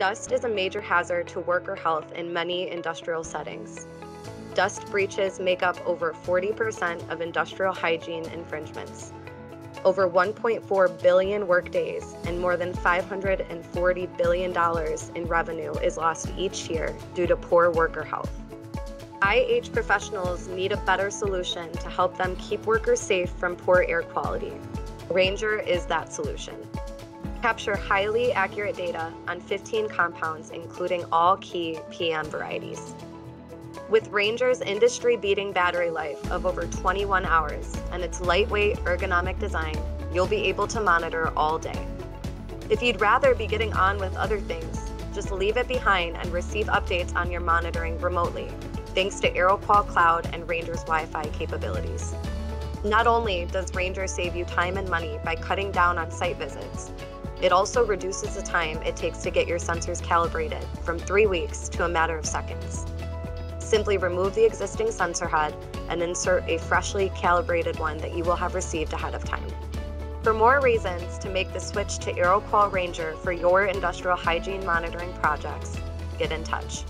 Dust is a major hazard to worker health in many industrial settings. Dust breaches make up over 40% of industrial hygiene infringements. Over 1.4 billion workdays and more than $540 billion in revenue is lost each year due to poor worker health. IH professionals need a better solution to help them keep workers safe from poor air quality. Ranger is that solution capture highly accurate data on 15 compounds, including all key PM varieties. With Ranger's industry beating battery life of over 21 hours and its lightweight ergonomic design, you'll be able to monitor all day. If you'd rather be getting on with other things, just leave it behind and receive updates on your monitoring remotely, thanks to Aeroqual Cloud and Ranger's Wi Fi capabilities. Not only does Ranger save you time and money by cutting down on site visits, it also reduces the time it takes to get your sensors calibrated from three weeks to a matter of seconds. Simply remove the existing sensor head and insert a freshly calibrated one that you will have received ahead of time. For more reasons to make the switch to Aeroqual Ranger for your industrial hygiene monitoring projects, get in touch.